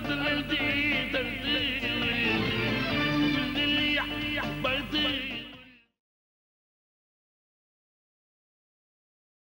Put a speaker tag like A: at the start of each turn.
A: الذي ترضي